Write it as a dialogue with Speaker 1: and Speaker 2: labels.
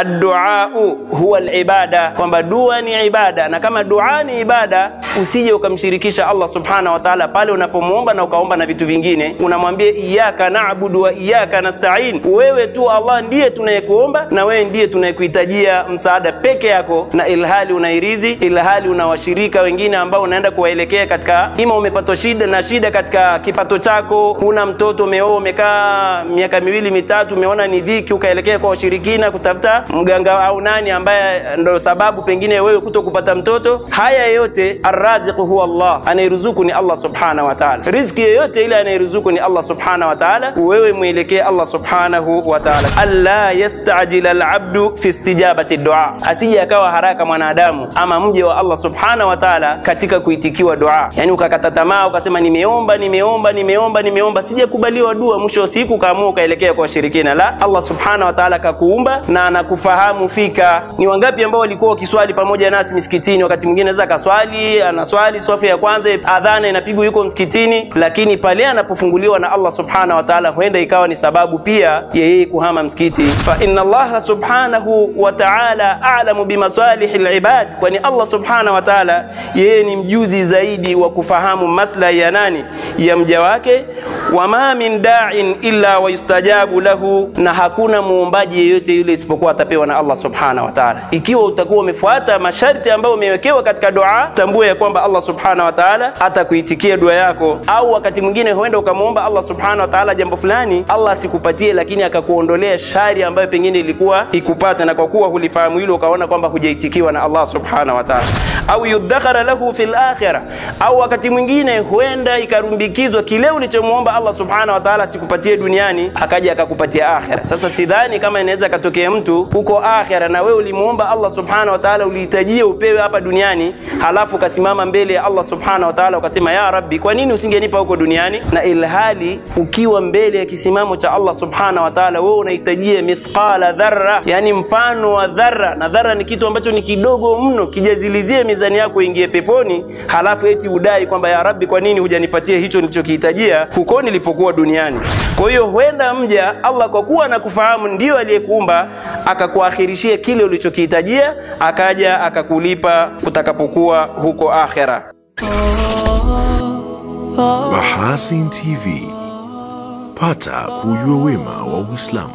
Speaker 1: adduau huwa alibada, kwamba dua ni ibada, na kama dua ni ibada, usije ukamshirikisha Allah subhanahu wa ta'ala pale unapomwomba na ukaomba na vitu vingine. Unamwambia iyyaka na'budu wa iyyaka nasta'in, wewe tu Allah ndiye tunayekuomba na wewe ndiye tunayekuhitajia msaada peke yako, na ilhali unairizi, ilhali una washirika wengine ambao unaenda kuwaelekea katika, ima umepatwa shida na shida katika kipato chako, una mtoto umeoa, umekaa miaka miwili mitatu, umeona ni dhiki, ukaelekea kwa washirikina kutafuta mganga au nani ambaye ndo sababu pengine wewe kuto kupata mtoto. Haya yote arraziqu huwa Allah, anayeruzuku ni Allah subhanahu wa ta'ala. Riziki yoyote ile anayeruzuku ni Allah subhanahu wa ta'ala, wewe mwelekee Allah subhanahu wa ta'ala. Alla yastajila alabdu fi istijabati dua, asije akawa haraka mwanadamu ama mje wa Allah subhanahu wa ta'ala katika kuitikiwa dua, yani ukakata tamaa ukasema nimeomba nimeomba nimeomba nimeomba, sijakubaliwa dua, mwisho wa siku kaamua ukaelekea kwa washirikina. La, Allah subhanahu wa ta'ala kakuumba na anakufahamu fika. Ni wangapi ambao walikuwa wakiswali pamoja nasi misikitini? Wakati mwingine anaweza akaswali, anaswali swafu ya kwanza, adhana inapigwa yuko msikitini, lakini pale anapofunguliwa na Allah subhanahu wa ta'ala, huenda ikawa ni sababu pia yeye kuhama msikiti. Fa inna Allah subhanahu wa ta'ala a'lamu bimasalihi alibad, kwani Allah subhanahu wa ta'ala yeye ni mjuzi zaidi wa kufahamu maslahi ya nani, ya mja wake. Wama min da'in illa wa yustajabu lahu, na hakuna muombaji yeyote yule isipokuwa atapewa na Allah subhanahu wa ta'ala. Ikiwa utakuwa umefuata masharti ambayo umewekewa katika dua, tambua ya kwamba Allah subhana wa ta'ala atakuitikia dua yako. Au wakati mwingine huenda ukamwomba Allah subhanahu wa ta'ala jambo fulani, Allah asikupatie, lakini akakuondolea shari ambayo pengine ilikuwa ikupata, na kwa kuwa hulifahamu hilo ukaona kwamba hujaitikiwa na Allah subhanahu wa ta'ala. Au yudakhara lahu fil akhirah, au wakati mwingine huenda ikarumbikizwa kile ulichomwomba Allah subhanahu wa ta'ala asikupatie duniani, akaja akakupatia akhira. Sasa sidhani kama inaweza katokea mtu huko akhira na wewe ulimuomba Allah subhanahu wa ta'ala, ulihitajia upewe hapa duniani, halafu ukasimama mbele ya Allah subhanahu wa ta'ala ukasema, ya Rabbi, kwa nini usingenipa huko duniani? Na ilhali ukiwa mbele ya kisimamo cha Allah subhanahu wa ta'ala, wewe unahitajia mithqala dharra, yani mfano wa dharra, na dharra ni kitu ambacho ni kidogo mno, kijazilizie mizani yako ingie peponi, halafu eti udai kwamba ya Rabbi, kwa nini hujanipatia hicho nilichokihitajia huko nilipokuwa duniani? Kwa hiyo huenda mja Allah kwa kuwa anakufahamu ndio aliyekuumba akakuakhirishia kile ulichokihitajia, akaja akakulipa kutakapokuwa huko akhera.
Speaker 2: Mahasin TV, pata kujua wema wa Uislamu.